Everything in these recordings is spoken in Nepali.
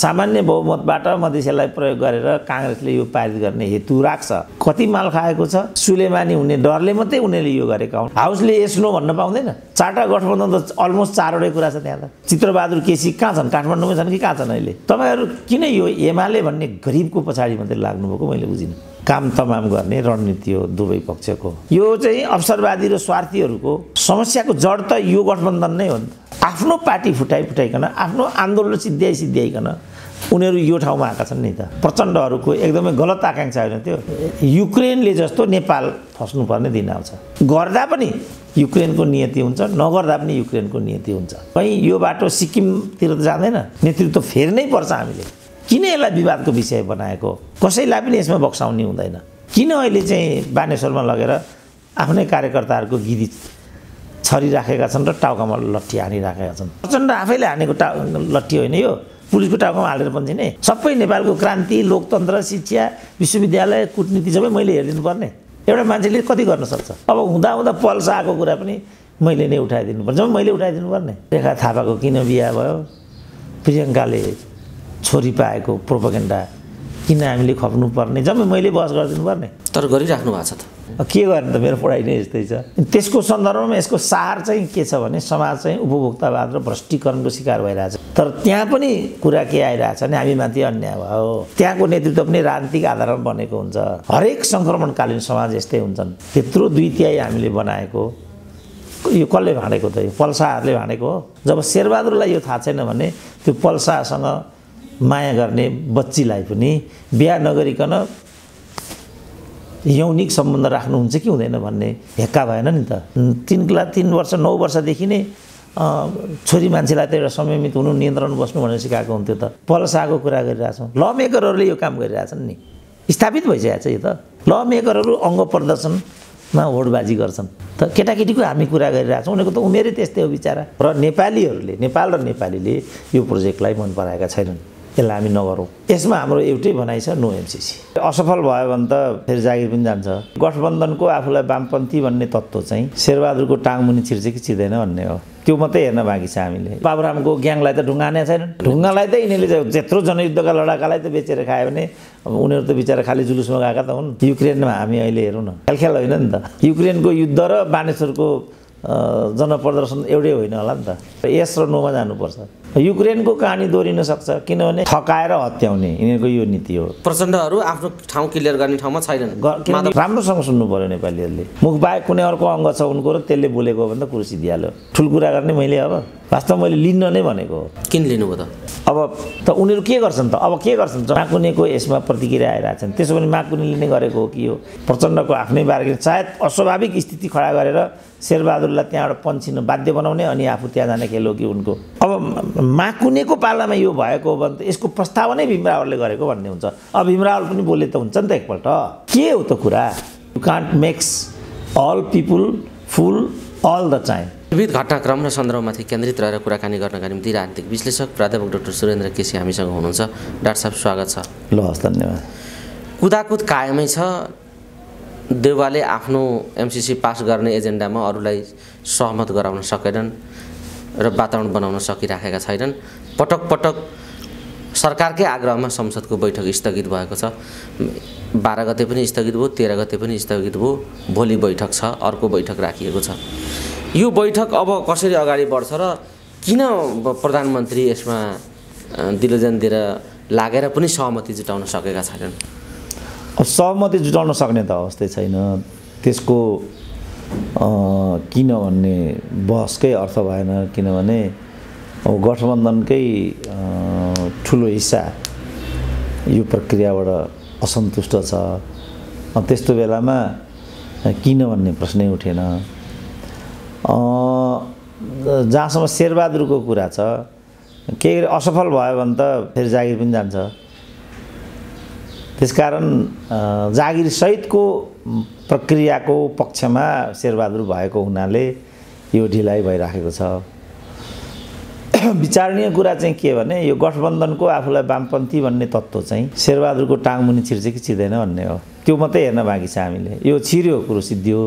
सामान्य बहुमतबाट मधेसीलाई प्रयोग गरेर काङ्ग्रेसले यो पारित गर्ने हेतु राख्छ। कति माल खाएको छ? सुलेमानी हुने डरले मात्रै उनीहरूले यो गरेका हुन्। हाउसले यस भन्न पाउँदैन। चारवटा गठबन्धन त अलमोस्ट चारवटै कुरा छ त्यहाँ त। चित्रबहादुर केसी कहाँ छन्? काठमाडौँमै छन् कि कहाँ छन् अहिले? तपाईँहरू किन यो एमाले भन्ने गरिबको पछाडि मात्रै लाग्नुभएको मैले बुझिनँ। काम तमाम गर्ने रणनीति हो दुवै पक्षको। यो चाहिँ अवसरवादी र स्वार्थीहरूको समस्याको जड त यो गठबन्धन नै हो आफ्नो पार्टी फुटाइ फुटाइकन आफ्नो आन्दोलन सिद्ध्याइ सिद्ध्याइकन उनीहरू यो ठाउँमा आएका छन् नि त। प्रचण्डहरूको एकदमै गलत आकाङ्क्षा होइन त्यो। युक्रेनले जस्तो नेपाल फस्नुपर्ने दिन आउँछ। गर्दा पनि युक्रेनको नियति हुन्छ नगर्दा पनि युक्रेनको नियति हुन्छ। कहीँ यो बाटो सिक्किमतिर त जाँदैन। नेतृत्व फेर्नै पर्छ हामीले। किन यसलाई विवादको विषय बनाएको? कसैलाई पनि यसमा बक्साउने हुँदैन। किन अहिले चाहिँ बानेश्वरमा लगेर आफ्नै कार्यकर्ताहरूको गिरी छरिराखेका छन् र टाउकामा लट्ठी हानिराखेका छन्? प्रचण्ड आफैले हानेको टा लट्ठी होइन यो। पुलिसको टाउकामा हालेर पन्छिने सबै नेपालको क्रान्ति लोकतन्त्र शिक्षा विश्वविद्यालय कुटनीति सबै मैले हेरिदिनु पर्ने एउटा मान्छेले कति गर्न सक्छ? अब हुँदा हुँदा पल्स आएको कुरा पनि मैले नै उठाइदिनु पर्छ मैले उठाइदिनु पर्ने रेखा थापाको किन बिहा भयो? प्रियङ्काले छोरी पाएको प्रोपोगेन्डा किन हामीले खप्नुपर्ने जम्मै मैले बहस गरिदिनु पर्ने। तर गरिराख्नु भएको छ त। के गर्ने त? मेरो पढाइ नै यस्तै छ। त्यसको सन्दर्भमा यसको सार चाहिँ के छ भने समाज चाहिँ उपभोक्तावाद र भ्रष्टीकरणको शिकार भइरहेछ। तर त्यहाँ पनि कुरा के आइरहेछ भने हामीमाथि अन्याय भयो। त्यहाँको नेतृत्व पनि राजनीतिक आधारमा बनेको हुन्छ। हरेक सङ्क्रमणकालीन समाज यस्तै हुन्छन्। त्यत्रो दुई तिहाई हामीले बनाएको। यो कसले भाँडेको त? यो पल्साहरूले भाँडेको हो। जब शेरबहादुरलाई यो थाहा छैन भने त्यो पल्सासँग माया गर्ने बच्चीलाई पनि बिहा नगरिकन यौनिक सम्बन्ध राख्नुहुन्छ कि हुँदैन भन्ने हेक्का भएन नि त। तिन क्ला तिन वर्ष नौ वर्षदेखि नै छोरी मान्छेलाई त एउटा संयमित हुनु नियन्त्रण बस्नु भनेर सिकाएको हुन्थ्यो त। पलसाको कुरा गरिरहेछौँ ल मेकरहरूले यो काम गरिरहेछन् नि। स्थापित भइसकेको छ यो त। ल मेकरहरू अङ्ग प्रदर्शनमा होडबाजी गर्छन्। त केटाकेटीको हामी कुरा गरिरहेछौँ उनीहरूको त उमेरै त्यस्तै हो बिचरा। र नेपालीहरूले नेपाल र नेपालीले यो प्रोजेक्टलाई मन पराएका छैनन्। यसलाई हामी नगरौँ। यसमा हाम्रो एउटै भनाइ छ नो एमसिसी असफल भयो भने त फेरि जागिर पनि जान्छ। गठबन्धनको आफूलाई वामपन्थी भन्ने तत्त्व चाहिँ शेरबहादुरको टाङमुनि छिर्छ कि छिर्दैन भन्ने हो। त्यो मात्रै हेर्न बाँकी छ हामीले। बाबुरामको ग्याङलाई त ढुङ्गा हाने छैन ढुङ्गालाई त यिनीहरूले त्यत्रो जनयुद्धका लडाकालाई त बेचेर खायो भने अब उनीहरू त बिचरा खालि जुलुसमा गएका त हुन्। युक्रेनमा हामी अहिले हेरौँ न। ख्याल होइन नि त। युक्रेनको युद्ध र बानेश्वरको जनप्रदर्शन एउटै होइन होला नि त। यस र नोमा जानुपर्छ। युक्रेनको कहानी दोहोरिन सक्छ किनभने ठकाएर हत्याउने यिनीहरूको यो नीति हो। प्रचण्डहरू आफ्नो ठाउँ क्लियर गर्ने ठाउँमा छैनन्। राम्रोसँग सुन्नु पऱ्यो नेपालीहरूले। मुख बाहेक कुनै अर्को अङ्ग छ उनको र त्यसले बोलेको हो भने त कुरो सिद्धिहाल्यो ठुल कुरा गर्ने मैले अब। वास्तव मैले लिन्न नै भनेको हो। किन लिनुभयो त? अब त उनीहरू के गर्छन् त? अब के गर्छन् माकुनेको यसमा प्रतिक्रिया आइरहेछन्। त्यसो भने माकुनेले नै गरेको हो कि यो प्रचण्डको आफ्नै बार्गेन सायद अस्वाभाविक स्थिति खडा गरेर शेरबहादुरलाई त्यहाँबाट पन्छिन बाध्य बनाउने अनि आफू त्यहाँ जाने खेल हो कि उनको। अब माकुनेको पालामा यो भएको हो भने त यसको प्रस्तावनै भीमरावले गरेको भन्ने हुन्छ। अब भीमरावल पनि बोले त हुन्छ नि त एकपल्ट। के हो त कुरा? You can't makes all people fool all the time विविध घटनाक्रम र सन्दर्भमाथि केन्द्रित रहेर कुराकानी गर्नका निम्ति राजनीतिक विश्लेषक प्राध्यापक डाक्टर सुरेन्द्र केसी हामीसँग हुनुहुन्छ। डाक्टर साहब स्वागत छ। ल हस् धन्यवाद। कुदाकुद कायमै छ। देउवाले आफ्नो एमसिसी पास गर्ने एजेन्डामा अरूलाई सहमत गराउन सकेनन्। र वातावरण बनाउन सकिराखेका छैनन्। पटक पटक सरकारकै आग्रहमा संसदको बैठक स्थगित भएको छ। बाह्र गते पनि स्थगित भयो तेह्र गते पनि स्थगित भयो। भोलि बैठक छ अर्को बैठक राखिएको छ। यो बैठक अब कसरी अगाडि बढ्छ र किन प्रधानमन्त्री यसमा दिलोजन दिएर लागेर पनि सहमति जुटाउन सकेका छैनन्? सहमति जुटाउन सक्ने त अवस्थै छैन। त्यसको किन भन्ने बहसकै अर्थ भएन किनभने अब गठबन्धनकै ठुलो हिस्सा यो प्रक्रियाबाट असन्तुष्ट छ। त्यस्तो बेलामा किन भन्ने प्रश्नै उठेन। जहाँसम्म शेरबहादुरको कुरा छ केही असफल भयो भने त फेरि जागिर पनि जान्छ। त्यसकारण जागिरसहितको प्रक्रियाको पक्षमा शेरबहादुर भएको हुनाले यो ढिलाइ भइराखेको छ। विचारणीय कुरा चाहिँ के भने यो गठबन्धनको आफूलाई वामपन्थी भन्ने तत्त्व चाहिँ शेरबहादुरको टाङमुनि छिर्छ कि छिर्दैन भन्ने हो। त्यो मात्रै हेर्न बाँकी छ हामीले। यो छिर्यो कुरो सिद्धियो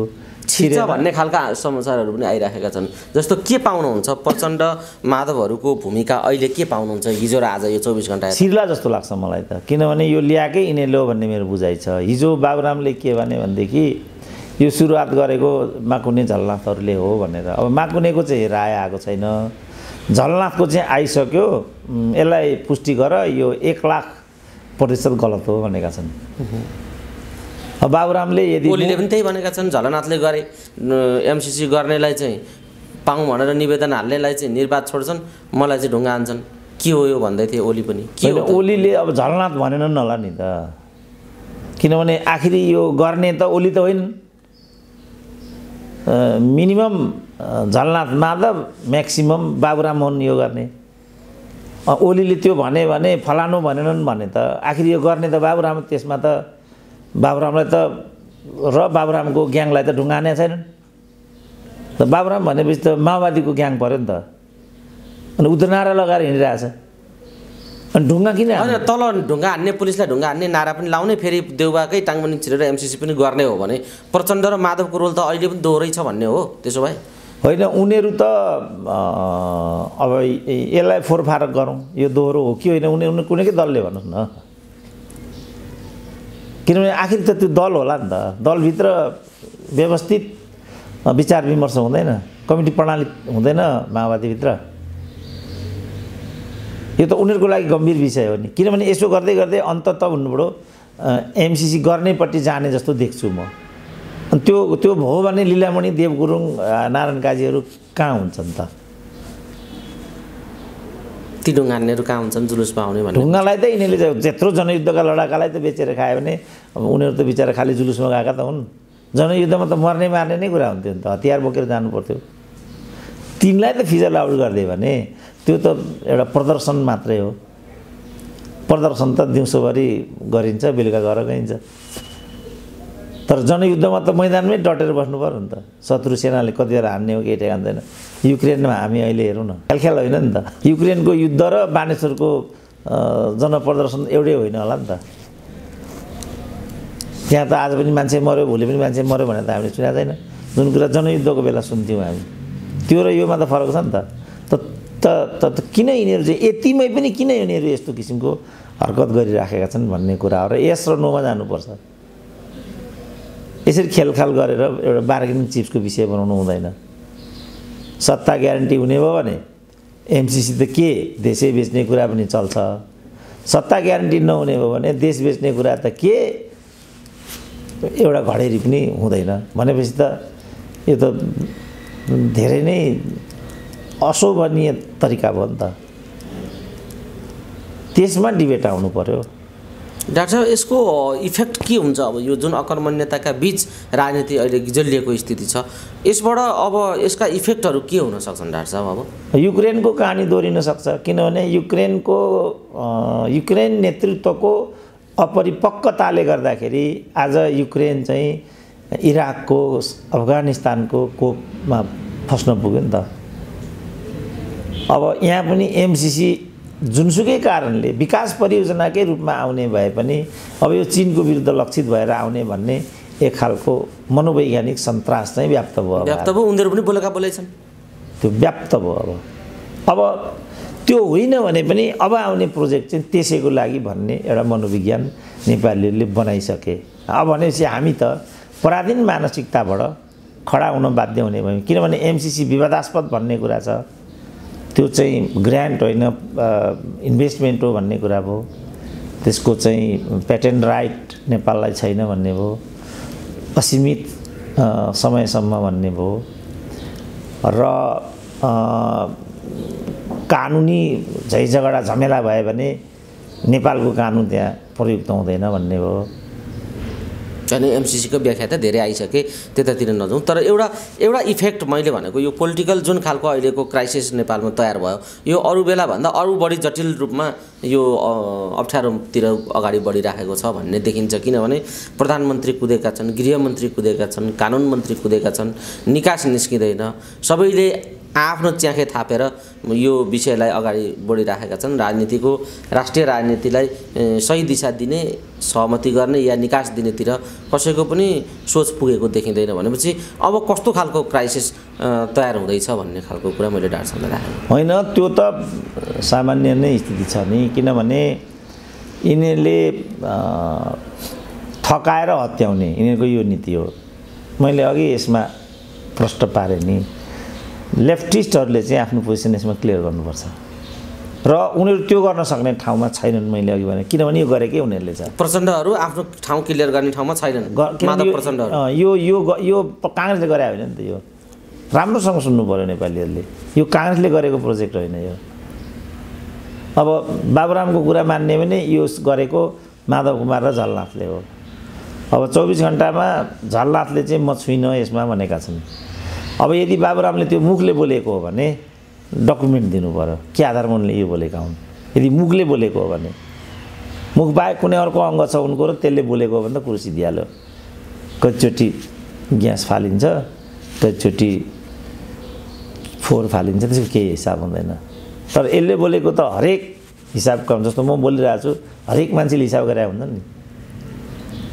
छिर्छ भन्ने खालका समाचारहरू पनि आइराखेका छन्। जस्तो के पाउनुहुन्छ? प्रचण्ड माधवहरूको भूमिका अहिले के पाउनुहुन्छ? हिजो र आज यो चौबिस घन्टा सिर्ला जस्तो लाग्छ मलाई त। किनभने यो ल्याएकै यिनीहरूले हो भन्ने मेरो बुझाइ छ। हिजो बाबुरामले के भने भनेदेखि यो सुरुवात गरेकोमा कुनै झलनाथहरूले हो भनेर। अब माकुनेको चाहिँ राय आएको छैन। झलनाथको चाहिँ आइसक्यो। यसलाई पुष्टि गर यो एक लाख प्रतिशत गलत हो भनेका छन्। बाबुरामले यदि ओलीले पनि त्यही भनेका छन् झलनाथले गरे एमसिसी गर्नेलाई चाहिँ पाऊँ भनेर निवेदन हाल्नेलाई चाहिँ निर्वाद छोड्छन् मलाई चाहिँ ढुङ्गा हान्छन्। के हो यो भन्दै थिए ओली पनि। के हो? ओलीले अब झलनाथ भनेनन् होला नि त। किनभने आखिरी यो गर्ने त ओली त होइन। मिनिमम झलनाथ माधव म्याक्सिमम बाबुराम हुन् यो गर्ने। ओलीले त्यो भने भने फलानु भनेनन् भने त। आखिर यो गर्ने त बाबुराम त्यसमा त बाबुरामलाई त र बाबुरामको ग्याङलाई त ढुङ्गाने छैनन् त बाबुराम भनेपछि त माओवादीको ग्याङ पऱ्यो नि त। अनि उद्धार लगाएर हिँडिरहेछ अनि ढुङ्गा किन? होइन तल ढुङ्गा हान्ने पुलिसलाई ढुङ्गा हान्ने नारा पनि लाउने फेरि देउबाकै टाङमुनि छिरेर एमसिसी पनि गर्ने हो भने प्रचण्ड र माधवको रोल त अहिले पनि दोहोरै छ भन्ने हो। त्यसो भए? होइन उनीहरू त अब यसलाई फोरफारक गरौँ। यो दोहोरो हो कि होइन उनीहरू कुनैकै दलले भन्नुहोस् न। किनभने आखिर त त्यो दल होला नि त। दलभित्र व्यवस्थित विचार विमर्श हुँदैन कमिटी प्रणाली हुँदैन माओवादीभित्र। यो त उनीहरूको लागि गम्भीर विषय हो नि। किनभने यसो गर्दै गर्दै अन्तत हुनुबाट एमसिसी गर्नेपट्टि जाने जस्तो देख्छु म। अनि त्यो त्यो भयो भने लिलामणि देव गुरुङ अ, नारायण काजीहरू कहाँ हुन्छन् त? ती ढुङ्गा हान्नेहरू कहाँ हुन्छन् जुलुसमा आउने भन्ने। ढुङ्गालाई त यिनीहरूले त्यत्रो जनयुद्धका लडाकालाई त बेचेर खायो भने अब उनीहरू त बिचरा खालि जुलुसमा गएका त हुन्। जनयुद्धमा त मर्ने मार्ने नै कुरा हुन्थ्यो नि त। हतियार बोकेर जानु पर्थ्यो तिनलाई त फिजल आउट गरिदियो भने त्यो त एउटा प्रदर्शन मात्रै हो। प्रदर्शन त दिउँसोभरि गरिन्छ बेलुका घर गइन्छ। तर जनयुद्धमा त मैदानमै डटेर बस्नु पऱ्यो नि त। शत्रु सेनाले कति बेला हान्ने हो केही ठेगान्दैन युक्रेनमा हामी अहिले हेरौँ न। ख्याल होइन नि त। युक्रेनको युद्ध र बानेश्वरको जनप्रदर्शन एउटै होइन होला नि त। त्यहाँ त आज पनि मान्छे मऱ्यो भोलि पनि मान्छे मऱ्यो भनेर त हामीले सुनेको छैन। जुन कुरा जनयुद्धको बेला सुन्थ्यौँ हामी। त्यो र योमा त फरक छ नि त। त त किन यिनीहरू चाहिँ यतिमै पनि किन यिनीहरू यस्तो किसिमको हरकत गरिराखेका छन् भन्ने कुरा हो र यस र नोमा जानुपर्छ। यसरी खेलखाल गरेर एउटा बार्गेनिङ चिप्सको विषय बनाउनु हुँदैन। सत्ता ग्यारेन्टी हुने भयो भने एमसिसी त के देशै बेच्ने कुरा पनि चल्छ। सत्ता ग्यारेन्टी नहुने भयो भने देश बेच्ने कुरा त के? एउटा घडेरी पनि हुँदैन। भनेपछि त यो त धेरै नै अशोभनीय तरिका भयो नि त। त्यसमा डिबेट आउनु पर्यो। डाक्टर साहब यसको इफेक्ट के हुन्छ अब? यो जुन अकर्मण्यताका बिच राजनीति अहिले गिजलिएको स्थिति छ यसबाट अब यसका इफेक्टहरू के हुन सक्छन् डाक्टर साहब अब? युक्रेनको कहानी दोहोरिन सक्छ किनभने युक्रेनको युक्रेन नेतृत्वको अपरिपक्वताले गर्दाखेरि आज युक्रेन चाहिँ इराकको अफगानिस्तानको कोपमा फस्न पुग्यो नि त। अब यहाँ पनि एमसिसी जुनसुकै कारणले विकास परियोजनाकै रूपमा आउने भए पनि अब यो चिनको विरुद्ध लक्षित भएर आउने भन्ने एक खालको मनोवैज्ञानिक सन्तास चाहिँ व्याप्त भयो व्याप्त भयो उनीहरू पनि बोलेका बोलै छन् त्यो व्याप्त भयो अब। अब त्यो होइन भने पनि अब आउने प्रोजेक्ट चाहिँ त्यसैको लागि भन्ने एउटा मनोविज्ञान नेपालीहरूले बनाइसके। अब भनेपछि हामी त पराधीन मानसिकताबाट खडा हुन बाध्य हुने भयौँ। किनभने एमसिसी विवादास्पद भन्ने कुरा छ। त्यो चाहिँ ग्रान्ट होइन इन्भेस्टमेन्ट हो भन्ने कुरा भयो। त्यसको चाहिँ पेटेन्ट राइट नेपाललाई छैन भन्ने भयो। असीमित समयसम्म भन्ने भयो। र कानुनी झैझगडा झमेला भयो भने नेपालको कानुन त्यहाँ प्रयुक्त हुँदैन भन्ने भयो। अनि एमसिसीको व्याख्या त धेरै आइसके त्यतातिर नजाउँ। तर एउटा एउटा इफेक्ट मैले भनेको यो पोलिटिकल जुन खालको अहिलेको क्राइसिस नेपालमा तयार भयो यो अरू बेलाभन्दा अरू बढी जटिल रूपमा यो अप्ठ्यारोतिर अगाडि बढिराखेको छ भन्ने देखिन्छ। किनभने प्रधानमन्त्री कुदेका छन् गृहमन्त्री कुदेका छन् कानुन मन्त्री कुदेका छन् निकास निस्किँदैन। सबैले आफ्नो च्याखे थापेर यो विषयलाई अगाडि बढिराखेका छन्। राजनीतिको राष्ट्रिय राजनीतिलाई सही दिशा दिने सहमति गर्ने या निकास दिनेतिर कसैको पनि सोच पुगेको देखिँदैन भनेपछि अब कस्तो खालको क्राइसिस तयार हुँदैछ भन्ने खालको कुरा मैले डाक्टरसँग राखेँ होइन त्यो त सामान्य नै स्थिति छ नि किनभने यिनीहरूले थकाएर हत्याउने यिनीहरूको यो नीति हो। मैले अघि यसमा प्रष्ट पारेँ नि लेफ्टिस्टहरूले चाहिँ आफ्नो पोजिसन यसमा क्लियर गर्नुपर्छ। र उनीहरू त्यो गर्न सक्ने ठाउँमा छैनन् मैले अघि भने। किनभने यो गरेकै उनीहरूले छ। प्रचण्डहरू आफ्नो ठाउँ क्लियर गर्ने ठाउँमा छैनन्। यो- यो यो काङ्ग्रेसले गरे होइन नि त यो। राम्रोसँग सुन्नु पऱ्यो नेपालीहरूले। यो काङ्ग्रेसले गरेको प्रोजेक्ट होइन यो। अब बाबुरामको कुरा मान्ने भने यो गरेको माधव कुमार र झलनाथले हो। अब चौबिस घन्टामा झलनाथले चाहिँ म छुइनँ यसमा भनेका छन्। अब यदि बाबुरामले त्यो मुखले बोलेको हो भने डकुमेन्ट दिनु पऱ्यो के आधारमा उनले यो बोलेका हुन्? यदि मुखले बोलेको हो भने। मुख बाहेक कुनै अर्को अङ्ग छ उनको र त्यसले बोलेको हो भने त कुरो सिद्धिहाल्यो कतिचोटि ग्यास फालिन्छ कतिचोटि फोहोर फालिन्छ त्यसको केही हिसाब हुँदैन। तर यसले बोलेको त हरेक हिसाब काम जस्तो म बोलिरहेको छु हरेक मान्छेले हिसाब गरे हुन्छ नि।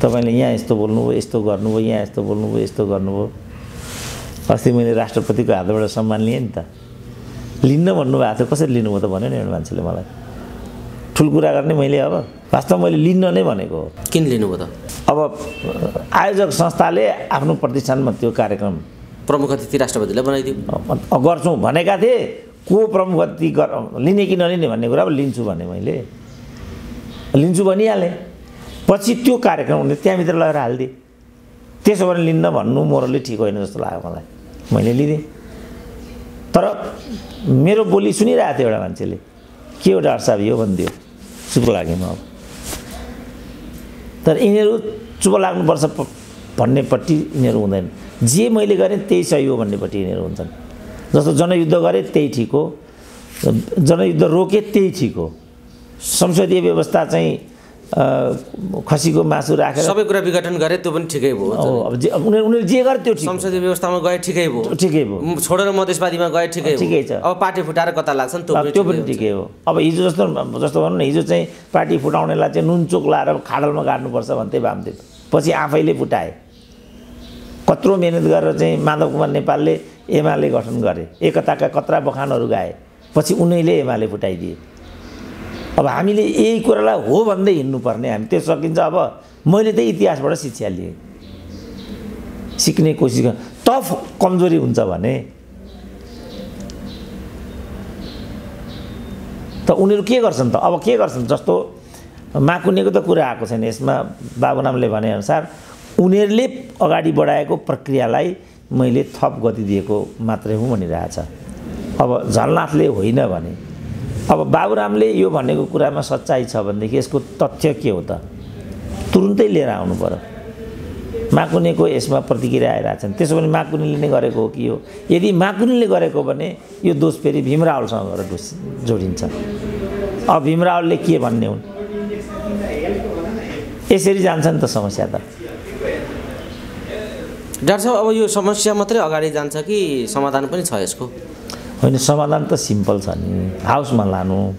तपाईँले यहाँ यस्तो बोल्नुभयो यस्तो गर्नुभयो यहाँ यस्तो बोल्नुभयो यस्तो गर्नुभयो। अस्ति मैले राष्ट्रपतिको हातबाट सम्मान लिएँ नि त। लिन्न भन्नुभएको थियो। कसरी लिनुभयो त भन्यो नि एउटा मान्छेले मलाई। ठुल कुरा गर्ने मैले अब। वास्तवमा मैले लिन्न नै भनेको हो। किन लिनुभयो त? अब आयोजक संस्थाले आफ्नो प्रतिष्ठानमा त्यो कार्यक्रम प्रमुख अतिथि राष्ट्रपतिले बनाइदियो गर्छौँ भनेका थिए। को प्रमुख अतिथि लिने कि नलिने भन्ने कुरा अब लिन्छु भने मैले। लिन्छु भनिहालेँ। पछि त्यो कार्यक्रम उनले त्यहाँभित्र लगेर हालिदिएँ। त्यसो भने लिन्न भन्नु मोरली ठिक होइन जस्तो लाग्यो मलाई। मैले लिँदेँ। तर मेरो बोली सुनिरहेको थियो एउटा मान्छेले। के हो डाक्टर साहब यो भनिदियो। चुप लागेँ म अब। तर यिनीहरू चुप लाग्नुपर्छ भन्नेपट्टि यिनीहरू हुँदैन। जे मैले गरेँ त्यही सही हो भन्नेपट्टि यिनीहरू हुन्छन्। जस्तो जनयुद्ध गरेँ त्यही ठिक हो। जनयुद्ध रोके त्यही ठिक हो। संसदीय व्यवस्था चाहिँ खसीको मासु राखेर सबै कुरा विघटन गरे त्यो पनि ठिकै भयो। हो, अब जे अब उनीहरू उनीहरू जे गरे त्यो। संसदीय व्यवस्थामा गए ठिकै भयो। ठिकै भयो। म- छोडेर मधेसवादीमा गए ठिकै ठिकै छ। अब पार्टी फुटाएर कता लाग्छन् त्यो त्यो ठिकै पनि। ठिकै हो। अब हिजो जस्तो जस्तो भनौँ न हिजो चाहिँ पार्टी फुटाउनेलाई चाहिँ नुन चोक लाएर खाडलमा गाड्नुपर्छ भन्थे वामदेव पछि आफैले फुटाए। कत्रो मिहिनेत गरेर चाहिँ माधव कुमार नेपालले एमाले गठन गरे। एकताका कत्रा बखानहरू गाए। पछि उनैले एमाले फुटाइदिए। अब हामीले यही कुरालाई हो भन्दै हिँड्नुपर्ने हामी त्यो सकिन्छ। अब मैले त्यही इतिहासबाट शिक्षा लिएँ। सिक्ने कोसिस गर टफ कमजोरी हुन्छ भने त उनीहरू के गर्छन् त? अब के गर्छन्? जस्तो माकुनेको त कुरा आएको छैन यसमा बाबुनामले भनेअनुसार उनीहरूले अगाडि बढाएको प्रक्रियालाई मैले थप गति दिएको मात्रै हुँ भनिरहेछ। अब झलनाथले होइन भने अब बाबुरामले यो भनेको कुरामा सच्चाइ छ भनेदेखि यसको तथ्य के हो त? तुरुन्तै लिएर आउनु पऱ्यो माकुनेको यसमा प्रतिक्रिया आइरहेछन् त्यसो भने माकुनीले नै गरेको हो कि हो यदि माकुनीले गरेको भने यो दोष फेरि भीमरावलसँग गएर दोष जोडिन्छ। अब भीमरावलले के भन्ने हुन्? यसरी जान्छ नि त समस्या त। डाक्टर साहब अब यो समस्या मात्रै अगाडि जान्छ कि समाधान पनि छ यसको? होइन समाधान त सिम्पल छ नि। हाउसमा लानु।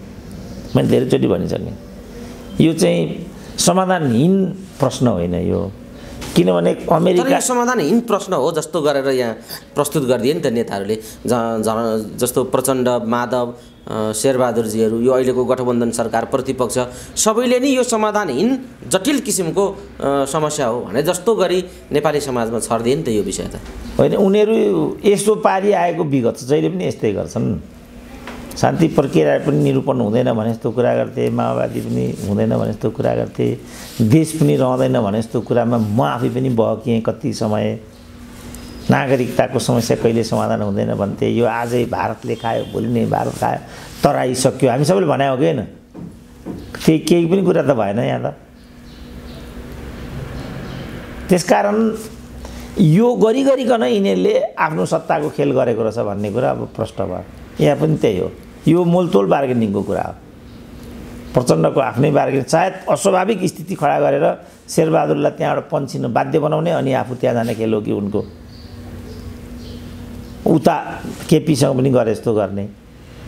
मैले धेरैचोटि भनिसकेँ। यो चाहिँ समाधानहीन प्रश्न होइन यो। किनभने अमेरिका यो समाधानहीन प्रश्न हो जस्तो गरेर यहाँ प्रस्तुत गरिदिए नि त नेताहरूले। ज- जस्तो प्रचण्ड माधव शेरबहादुरजीहरू यो अहिलेको गठबन्धन सरकार प्रतिपक्ष सबैले नै यो समाधानहीन जटिल किसिमको समस्या हो भने जस्तो गरी नेपाली समाजमा छरिदिए नि त यो विषय त। होइन उनीहरू यस्तो पारी आएको विगत जहिले पनि यस्तै गर्छन्। शान्ति प्रक्रिया पनि निरूपण हुँदैन भने जस्तो कुरा गर्थे माओवादी पनि हुँदैन भने जस्तो कुरा गर्थे देश पनि रहँदैन भने जस्तो कुरामा म आफै पनि बहकिएँ कति समय? नागरिकताको समस्या कहिले समाधान हुँदैन भन्थे यो आजै भारतले खायो भोलि नै भारत खायो तराइसक्यो। हामी सबैले भने हो कि होइन? केही केही पनि कुरा त भएन यहाँ त। त्यसकारण यो गरिगरिकन यिनीहरूले आफ्नो सत्ताको खेल गरेको रहेछ भन्ने कुरा अब प्रष्ट भयो। यहाँ पनि त्यही हो। यो मोलतोल बार्गेनिङको कुरा हो। प्रचण्डको आफ्नै बार्गेनिङ सायद अस्वाभाविक स्थिति खडा गरेर शेरबहादुरलाई त्यहाँबाट पन्छिन बाध्य बनाउने अनि आफू त्यहाँ जाने खेल हो कि उनको। उता केपीसँग पनि गरे जस्तो गर्ने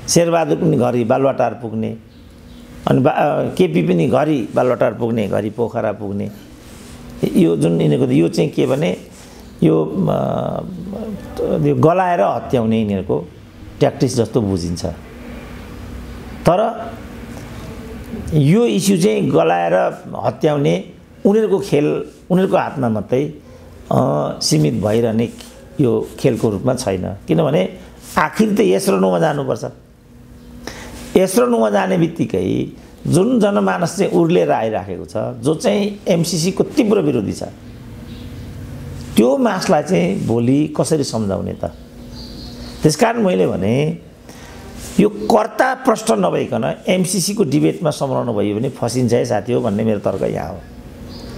शेरबहादुर पनि घरि बालुवाटार पुग्ने अनि बा केपी पनि घरि बालुवाटार पुग्ने घरि पोखरा पुग्ने। यो जुन यिनीहरूको यो चाहिँ के भने यो गलाएर हत्याउने यिनीहरूको ट्याक्टिस जस्तो बुझिन्छ। तर यो इस्यु चाहिँ गलाएर हत्याउने उनीहरूको खेल उनीहरूको हातमा मात्रै सीमित भइरहने यो खेलको रूपमा छैन। किनभने आखिर त यस र जानुपर्छ। यस र जाने बित्तिकै जुन जनमानस चाहिँ उर्लेर आइराखेको छ जो चाहिँ एमसिसीको तीव्र विरोधी छ त्यो मासलाई चाहिँ भोलि कसरी सम्झाउने त? त्यस कारण मैले भने यो कर्ता प्रष्ट नभइकन एमसिसीको डिबेटमा सम्झाउनु भयो भने फसिन्छ है साथी हो भन्ने मेरो तर्क यहाँ हो।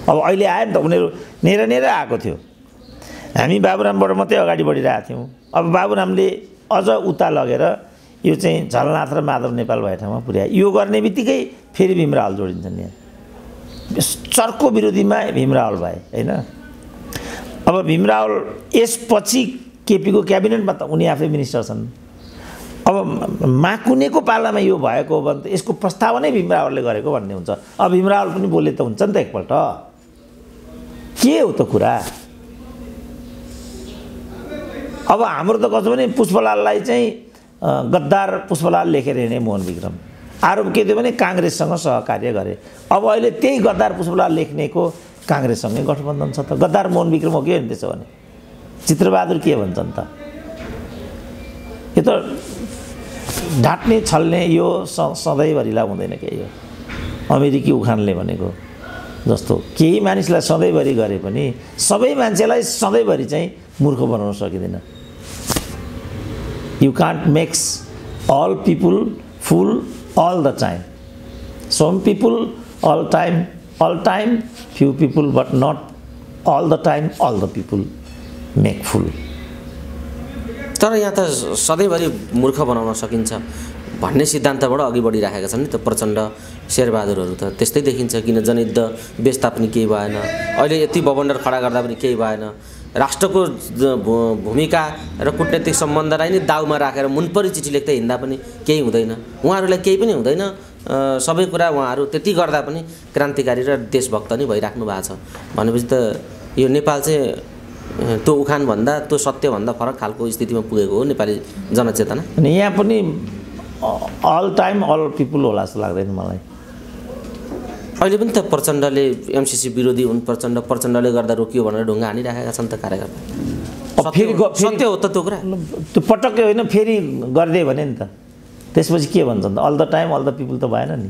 अब अहिले आयो नि त उनीहरू नेर आएको थियो। हामी बाबुरामबाट मात्रै अगाडि बढिरहेको थियौँ। अब बाबुरामले अझ उता लगेर यो चाहिँ झलनाथ र माधव नेपाल भए ठाउँमा पुर्यायो यो गर्ने बित्तिकै फेरि भीमरावल जोडिन्छन् यहाँ चर्को विरोधीमा भीमरावल भए होइन? अब भीमरावल यसपछि केपीको क्याबिनेटमा त उनी आफै मिनिस्टर छन्। अब माकुनेको पालामा यो भएको हो भने त यसको प्रस्तावनै भीमरावलले गरेको भन्ने हुन्छ। अब भीमरावल पनि बोले त हुन्छ नि त एकपल्ट। के हो त कुरा? अब हाम्रो त कस्तो भने पुष्पलाललाई चाहिँ गद्दार पुष्पलाल लेखेर हिँडे मोहन विक्रम। आरोप के थियो भने काङ्ग्रेससँग सहकार्य गरे। अब अहिले त्यही गद्दार पुष्पलाल लेख्नेको काङ्ग्रेससँगै गठबन्धन छ त। गद्दार मोहन विक्रम हो कि त्यसो भने? चित्रबहादुर के भन्छन् त? यो त ढाँट्ने छल्ने यो सधैँभरिलाई हुँदैन केही हो अमेरिकी उखानले भनेको जस्तो। केही मानिसलाई सधैँभरि गरे पनि सबै मान्छेलाई सधैँभरि चाहिँ मूर्ख बनाउन सकिँदैन। You can't makes all people fool all the time some people all time all time few people but not all the time all the people make fool तर यहाँ त सधैँभरि मूर्ख बनाउन सकिन्छ भन्ने सिद्धान्तबाट अघि बढिराखेका छन् नि त प्रचण्ड शेरबहादुरहरू त। त्यस्तै देखिन्छ किन जनयुद्ध बेच्दा पनि केही भएन। अहिले यति बबन्डर खडा गर्दा पनि केही भएन। राष्ट्रको भूमिका र कुटनैतिक सम्बन्धलाई नै दाउमा राखेर मुनपरी चिठी लेख्दै हिँड्दा पनि केही हुँदैन। उहाँहरूलाई केही पनि हुँदैन। सबै कुरा उहाँहरू त्यति गर्दा पनि क्रान्तिकारी र देशभक्त नै भइराख्नु भएको छ। भनेपछि त यो नेपाल चाहिँ त्यो उखानभन्दा त्यो सत्यभन्दा फरक खालको स्थितिमा पुगेको हो नेपाली जनचेतना? अनि यहाँ पनि अल टाइम अल पिपुल होला जस्तो लाग्दैन मलाई। अहिले पनि त प्रचण्डले एमसिसी विरोधी हुन् प्रचण्ड प्रचण्डले गर्दा रोकियो भनेर ढुङ्गा हानिराखेका छन् त कार्यकर्ता। फेरि सत्य हो त त्यो कुरा। त्यो पटक्कै होइन फेरि गरिदियो भने नि त। त्यसपछि के भन्छन् त? All the time all the people त भएन नि।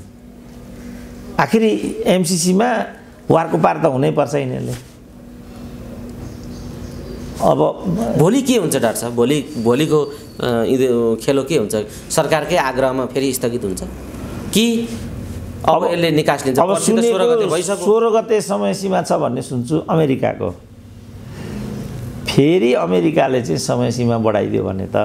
आखिरी एमसिसीमा वारको पार त हुनैपर्छ यिनीहरूले। अब भोलि के हुन्छ डाक्टर साहब? भोलि भोलिको खेलो के हुन्छ? सरकारकै आग्रहमा फेरि स्थगित हुन्छ। कि अब यसले निकास लिन्छ? अब सोह्र गते भइसक्यो। सोह्र गते समय सीमा छ भन्ने सुन्छु अमेरिकाको। फेरि अमेरिकाले चाहिँ समय सीमा बढाइदियो भने त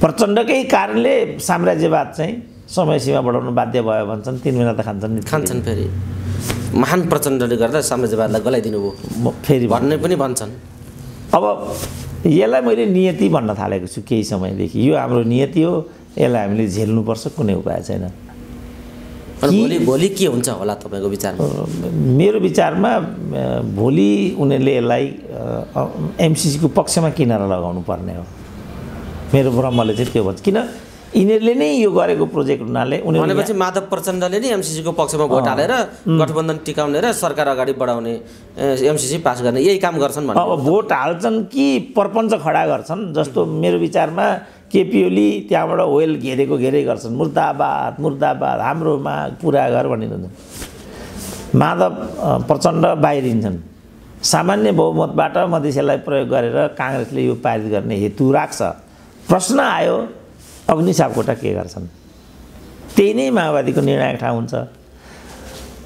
प्रचण्डकै कारणले साम्राज्यवाद चाहिँ समय सीमा बढाउनु बाध्य भयो भन्छन् तिन महिना त खान्छन् खान्छन् फेरि। महान प्रचण्डले गर्दा साम्राज्यवादलाई गलाइदिनु भयो। फेरि भन्- भन्ने पनि भन्छन्। अब यसलाई मैले नियति भन्न थालेको छु केही समयदेखि। यो हाम्रो नियति हो यसलाई हामीले झेल्नुपर्छ कुनै उपाय छैन। भोलि भोलि के हुन्छ होला तपाईँको विचारमा? मेरो विचारमा भोलि उनीहरूले यसलाई एमसिसीको पक्षमा किनेर लगाउनु पर्ने हो। मेरो ब्रह्मले चाहिँ त्यो भन्छ। किन? यिनीहरूले नै यो गरेको प्रोजेक्ट हुनाले उनीहरू भनेपछि माधव प्रचण्डले नै एमसिसीको पक्षमा भोट हालेर गठबन्धन टिकाउने र सरकार अगाडि बढाउने एमसिसी पास गर्ने यही काम गर्छन् अब भोट हाल्छन् कि प्रपञ्च खडा गर्छन्? जस्तो मेरो विचारमा केपी ओली त्यहाँबाट वेल घेरेको घेरै गर्छन्। मुर्दाबाद मुर्दाबाद हाम्रो माग पुरा गर भनिरहन्छ माधव प्रचण्ड बाहिरिन्छन्। सामान्य बहुमतबाट मधेसीलाई प्रयोग गरेर काङ्ग्रेसले यो पारित गर्ने हेतु राख्छ। प्रश्न आयो अग्नि सापकोटा के गर्छन्? त्यही नै माओवादीको निर्णायक ठाउँ हुन्छ।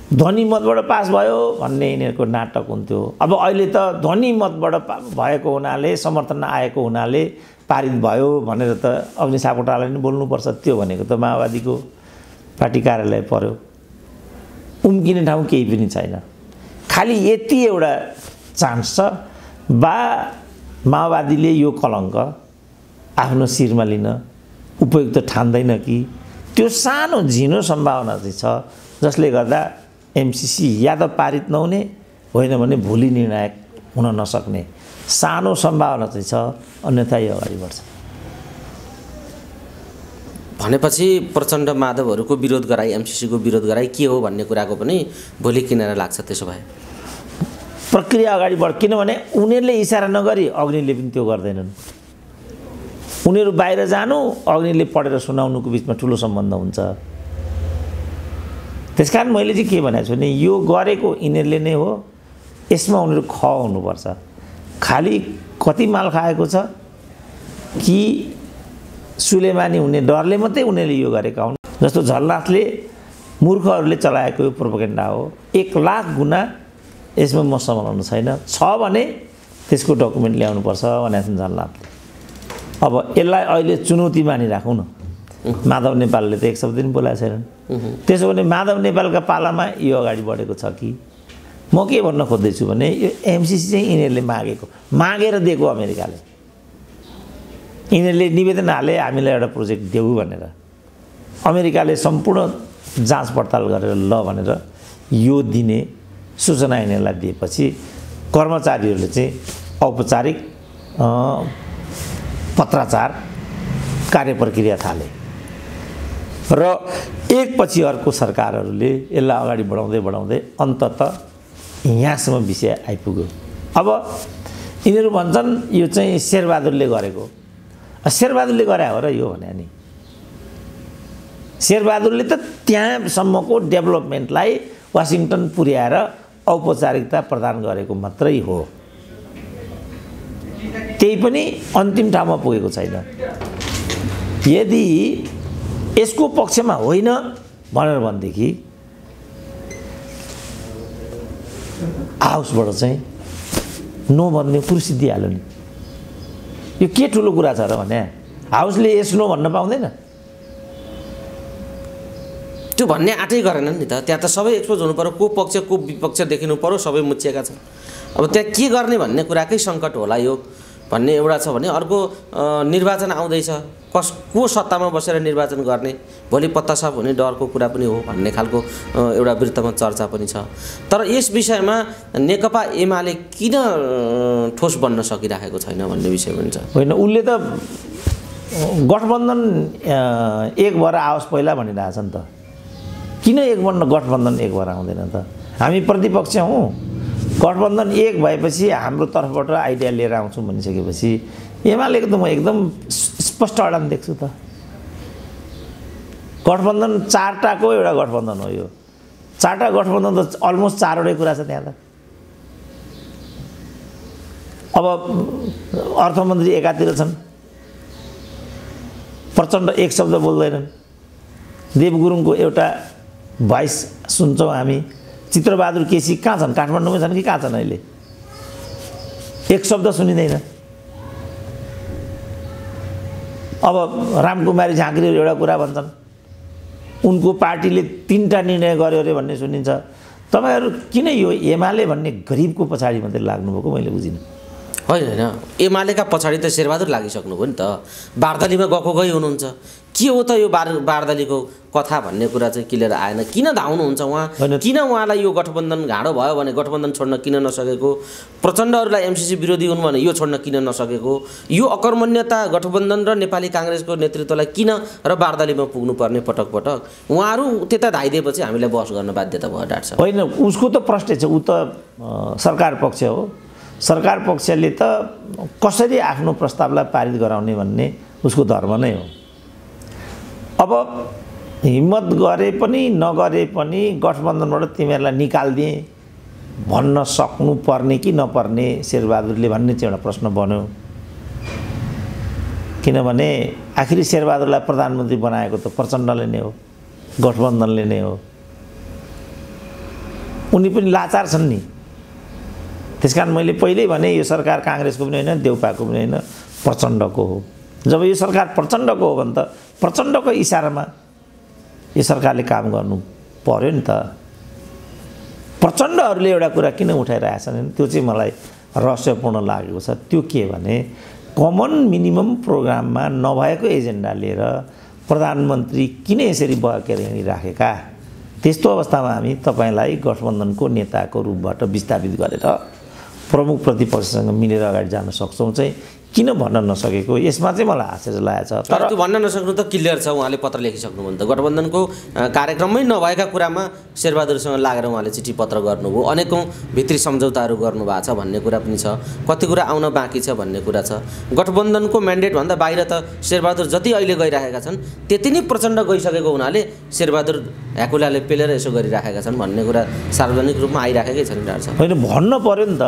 ध्वनि मतबाट पास भयो भन्ने यिनीहरूको नाटक हुन्थ्यो। अब अहिले त ध्वनि मतबाट भएको हुनाले समर्थन आएको हुनाले पारित भयो भनेर त अग्नि सापकोटालाई नि बोल्नुपर्छ। त्यो भनेको त माओवादीको पार्टी कार्यालय पर्यो। उम्किने ठाउँ केही पनि छैन। खालि यति एउटा चान्स छ बा माओवादीले यो कलङ्क आफ्नो शिरमा लिन उपयुक्त ठान्दैन कि? त्यो सानो झिनो सम्भावना चाहिँ छ जसले गर्दा एमसिसी या त पारित नहुने होइन भने भोलि निर्णायक हुन नसक्ने सानो सम्भावना चाहिँ छ अन्यथा यो अगाडि बढ्छ। भनेपछि प्रचण्ड माधवहरूको विरोध गराई एमसिसीको विरोध गराई के हो भन्ने कुराको पनि भोलि किनेर लाग्छ त्यसो भए। प्रक्रिया अगाडि बढ किनभने उनीहरूले इसारा नगरी अग्निले पनि त्यो गर्दैनन्। उनीहरू बाहिर जानु अग्निले पढेर सुनाउनुको बिचमा ठुलो सम्बन्ध हुन्छ। त्यस कारण मैले चाहिँ के भनेको छु भने यो गरेको यिनीहरूले नै हो। यसमा उनीहरू ख हुनुपर्छ। खालि कति माल खाएको छ कि सुलेमानी हुने डरले मात्रै उनीहरूले यो गरेका हुन्। जस्तो झलनाथले मूर्खहरूले चलाएको यो प्रोपोगेन्डा हो। एक लाख गुणा यसमा म सम्हाल्नु छैन। छ भने त्यसको डकुमेन्ट ल्याउनुपर्छ भनेको छन् झलनाथले अब यसलाई अहिले चुनौती मानिराखौँ न। माधव नेपालले त एक शब्द पनि बोलाएको छैनन्। त्यसो भने माधव नेपालका पालामा यो अगाडि बढेको छ कि? म के भन्न खोज्दैछु भने यो एमसिसी चाहिँ यिनीहरूले मागेको। मागेर दिएको अमेरिकाले। यिनीहरूले निवेदन हाले हामीलाई एउटा प्रोजेक्ट देऊ भनेर। अमेरिकाले सम्पूर्ण जाँच पडताल गरेर ल भनेर यो दिने सूचना यिनीहरूलाई दिएपछि कर्मचारीहरूले चाहिँ औपचारिक पत्राचार कार्य प्रक्रिया थाले। र एकपछि अर्को सरकारहरूले यसलाई अगाडि बढाउँदै बढाउँदै अन्तत यहाँसम्म विषय आइपुग्यो। अब यिनीहरू भन्छन् यो चाहिँ शेरबहादुरले गरेको शेरबहादुरले गरे हो र यो भने नि। शेरबहादुरले त त्यहाँसम्मको डेभलपमेन्टलाई वासिङटन पुर्याएर औपचारिकता प्रदान गरेको मात्रै हो। त्यही पनि अन्तिम ठाउँमा पुगेको छैन। यदि यसको पक्षमा होइन भनेर भनेदेखि हाउसबाट चाहिँ नो भन्ने कुर्सी दिइहाल्यो नि। यो के ठुलो कुरा छ र भने हाउसले यस नो भन्न पाउँदैन। त्यो भन्ने आँटै गरेन नि त। त्यहाँ त सबै एक्सपोज हुनु पऱ्यो को पक्ष को विपक्ष देखिनु पऱ्यो सबै मुचिएका छन्। अब त्यहाँ के गर्ने भन्ने कुराकै सङ्कट होला यो। भन्ने एउटा छ भने अर्को निर्वाचन आउँदैछ। कस को सत्तामा बसेर निर्वाचन गर्ने? भोलि पत्ता साफ हुने डरको कुरा पनि हो भन्ने खालको एउटा वृत्तमा चर्चा पनि छ। तर यस विषयमा नेकपा एमाले किन ठोस बन्न सकिराखेको छैन भन्ने विषय पनि छ। होइन उसले त गठबन्धन एक भएर आओस् पहिला भनिरहेछ नि त। किन एक बन्न गठबन्धन एक भएर आउँदैन त? हामी प्रतिपक्ष हौँ। गठबन्धन एक भएपछि हाम्रो तर्फबाट आइडिया लिएर आउँछौँ भनिसकेपछि एमालेको त म एकदम स्पष्ट अडान देख्छु त। गठबन्धन चारवटाको एउटा गठबन्धन हो यो। चारवटा गठबन्धन त अलमोस्ट चारवटै कुरा छ त्यहाँ त। अब अर्थमन्त्री एकातिर छन्। प्रचण्ड एक शब्द बोल्दैनन्। देव गुरुङको एउटा भोइस सुन्छौँ हामी। चित्रबहादुर केसी कहाँ छन्? काठमाडौँमै छन् कि कहाँ छन् अहिले? एक शब्द सुनिँदैन। अब रामकुमारी झाँक्रीहरू एउटा कुरा भन्छन् उनको पार्टीले तिनवटा निर्णय गर्यो अरे भन्ने सुनिन्छ। तपाईँहरू किन यो एमाले भन्ने गरिबको पछाडि मात्रै लाग्नुभएको? मैले बुझिनँ। होइन होइन। एमालेका पछाडि त शेरबहादुर लागिसक्नुभयो नि त। बार्दलीमा गएको गई हुनुहुन्छ। के हो त यो बार बार्दलीको कथा भन्ने कुरा चाहिँ क्लियर आएन। किन धाउनुहुन्छ उहाँ? किन उहाँलाई यो गठबन्धन घाँडो भयो भने गठबन्धन छोड्न किन नसकेको? प्रचण्डहरूलाई एमसिसी विरोधी हुन् भने यो छोड्न किन नसकेको? यो अकर्मण्यता गठबन्धन र नेपाली काङ्ग्रेसको नेतृत्वलाई किन र बार्दलीमा पुग्नुपर्ने पटक पटक उहाँहरू त्यता धाइदिएपछि हामीलाई बहस गर्न बाध्यता भयो डाक्टर साहब। होइन उसको त प्रश्न छ। ऊ त सरकार पक्ष हो। सरकार पक्षले त कसरी आफ्नो प्रस्तावलाई पारित गराउने भन्ने उसको धर्म नै हो। अब हिम्मत गरे पनि नगरे पनि गठबन्धनबाट तिमीहरूलाई निकालिदिएँ भन्न सक्नु पर्ने कि नपर्ने शेरबहादुरले भन्ने चाहिँ एउटा प्रश्न बन्यो। किनभने आखिरी शेरबहादुरलाई प्रधानमन्त्री बनाएको त प्रचण्डले नै हो गठबन्धनले नै हो। उनी पनि लाचार छन् नि। त्यस कारण मैले पहिल्यै भने यो सरकार काङ्ग्रेसको पनि होइन देउपाको पनि होइन प्रचण्डको हो। जब यो सरकार प्रचण्डको हो भने त प्रचण्डको इसारामा यो सरकारले काम गर्नु पर्यो नि त। प्रचण्डहरूले एउटा कुरा किन उठाइरहेछन् त्यो चाहिँ मलाई रहस्यपूर्ण लागेको छ। त्यो के भने कमन मिनिमम प्रोग्राममा नभएको एजेन्डा लिएर प्रधानमन्त्री किन यसरी बकेर राखेका त्यस्तो अवस्थामा हामी तपाईँलाई गठबन्धनको नेताको रूपबाट विस्थापित गरेर प्रमुख प्रतिपक्षसँग मिलेर अगाडि जान सक्छौँ चाहिँ किन भन्न नसकेको? यसमा चाहिँ मलाई आश्चर्य लागेको छ। तर त्यो भन्न नसक्नु त क्लियर छ उहाँले पत्र लेखिसक्नुभयो त। गठबन्धनको कार्यक्रममै नभएका कुरामा शेरबहादुरसँग लागेर उहाँले चिठी पत्र गर्नुभयो। अनेकौँ भित्री सम्झौताहरू गर्नुभएको छ भन्ने कुरा पनि छ। कति कुरा आउन बाँकी छ भन्ने कुरा छ। गठबन्धनको म्यान्डेटभन्दा बाहिर त शेरबहादुर जति अहिले गइरहेका छन् त्यति नै प्रचण्ड गइसकेको हुनाले शेरबहादुर ह्याकुलाले पेलेर यसो गरिराखेका छन् भन्ने कुरा सार्वजनिक रूपमा आइराखेकै छ नि डाक्टर साहब होइन भन्न पऱ्यो नि त।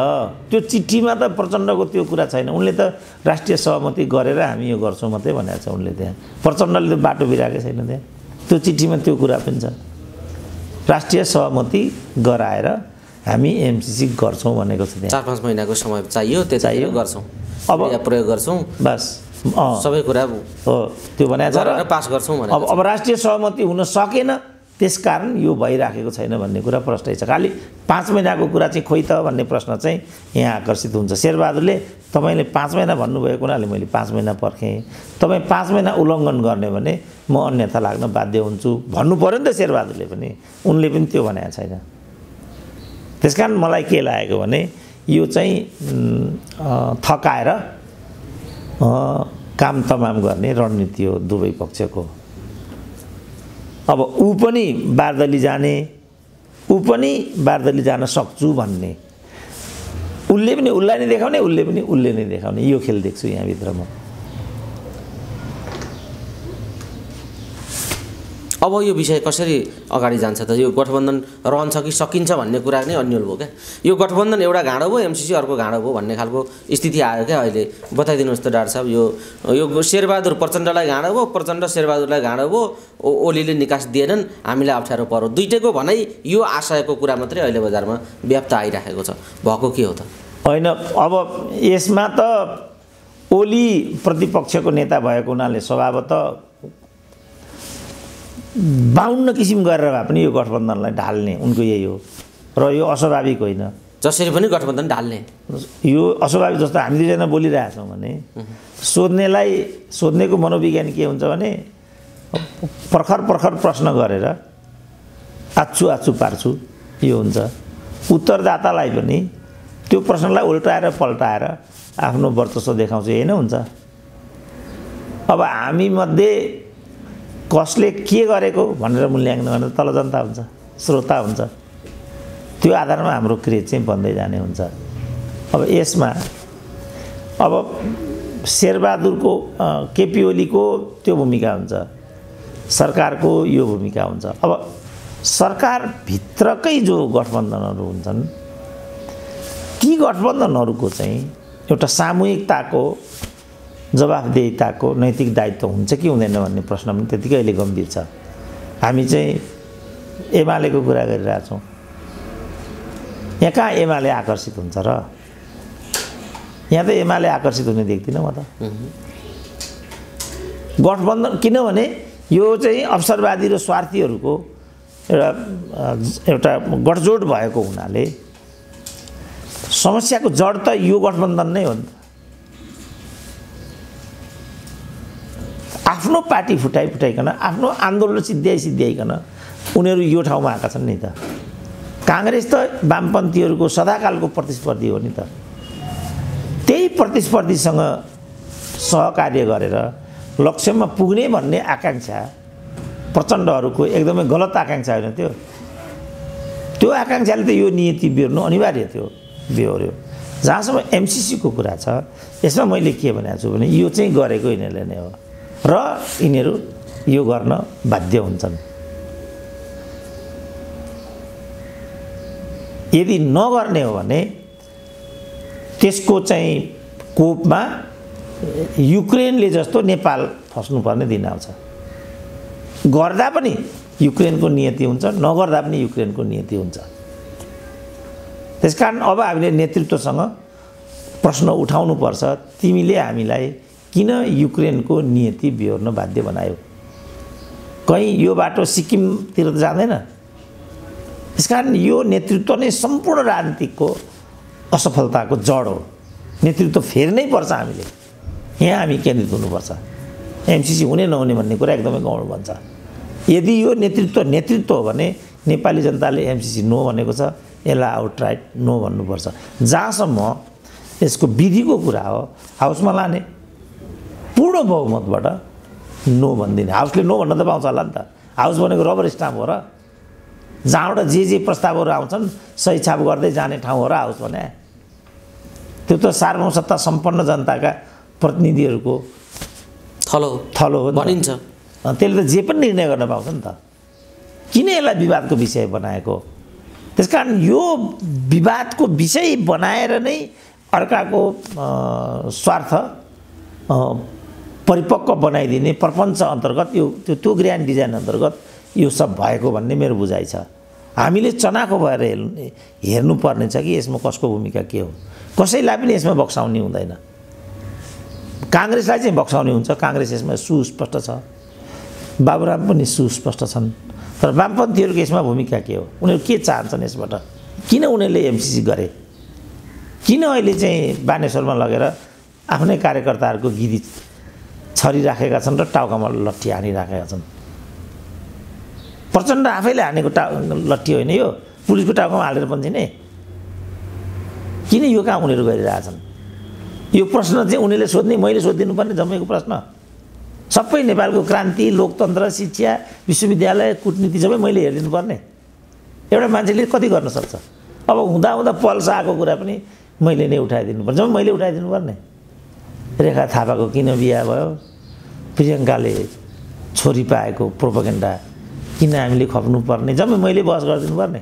त्यो चिठीमा त प्रचण्डको त्यो कुरा छैन। उनले त राष्ट्रिय सहमति गरेर हामी यो गर्छौँ मात्रै भनेको छ उनले त्यहाँ। प्रचण्डले त बाटो बिराएकै छैन त्यहाँ। त्यो चिठीमा त्यो कुरा पनि छ। राष्ट्रिय सहमति गराएर हामी एमसिसी गर्छौँ भनेको छ त्यहाँ। चार पाँच महिनाको समय चाहियो त्यति चाहियो। गर्छौँ। अब- प्रयोग गर्छौँ। बस सबै कुरा हो त्यो भनेको छ गरेर र पास गर्छौँ अब अब राष्ट्रिय सहमति हुन सकेन। त्यसकारण यो भइराखेको छैन भन्ने कुरा प्रष्टै छ। खालि पाँच महिनाको कुरा चाहिँ खोइ त भन्ने प्रश्न चाहिँ यहाँ आकर्षित हुन्छ। शेरबहादुरले तपाईँले पाँच महिना भन्नुभएको हुनाले मैले पाँच महिना पर्खेँ। तपाईँ पाँच महिना उल्लङ्घन गर्ने भने म अन्यथा लाग्न बाध्य हुन्छु। भन्नु पऱ्यो नि त शेरबहादुरले पनि। उनले पनि त्यो भनेको छैन। त्यस कारण मलाई के लागेको भने यो चाहिँ थकाएर काम तमाम गर्ने रणनीति हो दुवै पक्षको। अब ऊ पनि बारदली जाने ऊ पनि बारदली जान सक्छु भन्ने। उसले पनि उसलाई नै देखाउने उसले पनि उसले नै देखाउने। यो खेल देख्छु यहाँभित्र म। अब यो विषय कसरी अगाडि जान्छ त? यो गठबन्धन रहन्छ कि सकिन्छ भन्ने कुरा नै अन्यल भयो क्या? यो गठबन्धन एउटा घाँडो भयो एमसिसी अर्को घाँडो भयो भन्ने खालको स्थिति आयो क्या अहिले? बताइदिनुहोस् त डाक्टर साहब यो यो शेरबहादुर प्रचण्डलाई घाँडो भयो प्रचण्ड शेरबहादुरलाई घाँडो भयो ओलीले निकास दिएनन् हामीलाई अप्ठ्यारो पर्यो। दुइटैको भनाइ यो आशयको कुरा मात्रै अहिले बजारमा व्याप्त आइराखेको छ। भएको के हो त? होइन अब यसमा त ओली प्रतिपक्षको नेता भएको हुनाले स्वभावतः बाहुन्न किसिम गरेर भए पनि यो गठबन्धनलाई ढाल्ने उनको यही हो। र यो अस्वाभाविक होइन। जसरी पनि गठबन्धन ढाल्ने। यो अस्वाभाविक जस्तो हामी दुईजना बोलिरहेछौँ भने सोध्नेलाई सोध्नेको मनोविज्ञान के हुन्छ भने पर्खर पर्खर प्रश्न गरेर आछु आछु पार्छु यो हुन्छ। उत्तरदातालाई पनि त्यो प्रश्नलाई उल्टाएर पल्टाएर आफ्नो वर्चस्व देखाउँछ यही नै हुन्छ। अब हामीमध्ये कसले के गरेको भनेर मूल्याङ्कन गर्ने तल जनता हुन्छ श्रोता हुन्छ। त्यो आधारमा हाम्रो क्रिएट चाहिँ बन्दै जाने हुन्छ। अब यसमा अब शेरबहादुरको केपी ओलीको त्यो भूमिका हुन्छ। सरकारको यो भूमिका हुन्छ। अब सरकारभित्रकै जो गठबन्धनहरू हुन्छन् ती गठबन्धनहरूको चाहिँ एउटा सामूहिकताको जवाफदेहिताको नैतिक दायित्व हुन्छ कि हुँदैन भन्ने प्रश्न पनि त्यतिकै अहिले गम्भीर छ। हामी चाहिँ एमालेको कुरा गरिरहेछौँ। यहाँ कहाँ एमाले आकर्षित हुन्छ र? यहाँ त एमाले आकर्षित हुने देख्दिनँ म त। गठबन्धन किनभने यो चाहिँ अवसरवादी र स्वार्थीहरूको एउटा एउटा गठजोड भएको हुनाले समस्याको जड त यो गठबन्धन नै हो नि आफ्नो पार्टी फुटाइ फुटाइकन आफ्नो आन्दोलन सिद्ध्याइ सिद्ध्याइकन उनीहरू यो ठाउँमा आएका छन् नि त। काङ्ग्रेस त वामपन्थीहरूको सदाकालको प्रतिस्पर्धी हो नि त। त्यही प्रतिस्पर्धीसँग सहकार्य गरेर लक्ष्यमा पुग्ने भन्ने आकाङ्क्षा प्रचण्डहरूको एकदमै गलत आकाङ्क्षा होइन त्यो। त्यो आकाङ्क्षाले त यो नियति बिहोर्नु अनिवार्य थियो बिहोर्यो। जहाँसम्म एमसिसीको कुरा छ यसमा मैले के भनेको छु भने यो चाहिँ गरेको यिनीहरूले नै हो। र यिनीहरू यो गर्न बाध्य हुन्छन्। यदि नगर्ने हो भने त्यसको चाहिँ कोपमा युक्रेनले जस्तो नेपाल फस्नुपर्ने दिन आउँछ। गर्दा पनि युक्रेनको नियति हुन्छ नगर्दा पनि युक्रेनको नियति हुन्छ। त्यसकारण अब हामीले नेतृत्वसँग प्रश्न उठाउनुपर्छ। तिमीले हामीलाई किन युक्रेनको नियति बिहोर्न बाध्य बनायो? कहीँ यो बाटो सिक्किमतिर त जाँदैन। त्यसकारण यो नेतृत्व नै सम्पूर्ण राजनीतिकको असफलताको जड हो। नेतृत्व फेर्नै पर्छ हामीले। यहाँ हामी केन्द्रित हुनुपर्छ। एमसिसी हुने नहुने भन्ने कुरा एकदमै गौण भन्छ। यदि यो नेतृत्व नेतृत्व हो भने नेपाली जनताले एमसिसी नो भनेको छ यसलाई आउटराइट नो भन्नुपर्छ। जहाँसम्म यसको विधिको कुरा हो हाउसमा लाने। पूर्ण बहुमतबाट नो भनिदिने। हाउसले नो भन्न त पाउँछ होला नि त। हाउस भनेको रबर स्टाम्प हो र जहाँबाट जे जे प्रस्तावहरू आउँछन् सही छाप गर्दै जाने ठाउँ हो र हाउस भने। त्यो त सार्वभौम सत्ता सम्पन्न जनताका प्रतिनिधिहरूको थलो। थलो हो। भनिन्छ। त्यसले त जे पनि निर्णय गर्न पाउँछ नि त। किन यसलाई विवादको विषय बनाएको? त्यस कारण यो विवादको विषय बनाएर नै अर्काको स्वार्थ परिपक्व बनाइदिने प्रपञ्च अन्तर्गत यो त्यो त्यो ग्रान्ड डिजाइन अन्तर्गत यो सब भएको भन्ने मेरो बुझाइ छ। हामीले चनाखो भएर हेर्नु हेर्नुपर्ने छ कि यसमा कसको भूमिका के हो। कसैलाई पनि यसमा बक्साउने हुँदैन। काङ्ग्रेसलाई चाहिँ बक्साउने हुन्छ। काङ्ग्रेस यसमा सुस्पष्ट छ। बाबुराम पनि सुस्पष्ट छन्। तर वामपन्थीहरूको यसमा भूमिका के हो? उनीहरू के चाहन्छन् यसबाट? किन उनीहरूले एमसिसी गरे? किन अहिले चाहिँ बानेश्वरमा लगेर आफ्नै कार्यकर्ताहरूको गिरी छरिराखेका छन् र टाउकामा लट्ठी हानिराखेका छन्। प्रचण्ड आफैले हानेको टा लट्ठी होइन यो। पुलिसको टाउकामा हालेर पन्छिने किन यो काम उनीहरू गरिरहेछन् यो प्रश्न चाहिँ उनीहरूले सोध्ने मैले सोधिदिनु पर्ने जम्मैको प्रश्न। सबै नेपालको क्रान्ति लोकतन्त्र शिक्षा विश्वविद्यालय कुटनीति सबै मैले हेरिदिनु पर्ने। एउटा मान्छेले कति गर्न सक्छ? अब हुँदा हुँदा पल्स आएको कुरा पनि मैले नै उठाइदिनु पर्छ मैले उठाइदिनु पर्ने। रेखा थापाको किन बिहा भयो? प्रियङ्काले छोरी पाएको प्रोपगेन्डा किन हामीले खप्नु पर्ने जम्मै मैले बहस गरिदिनु पर्ने।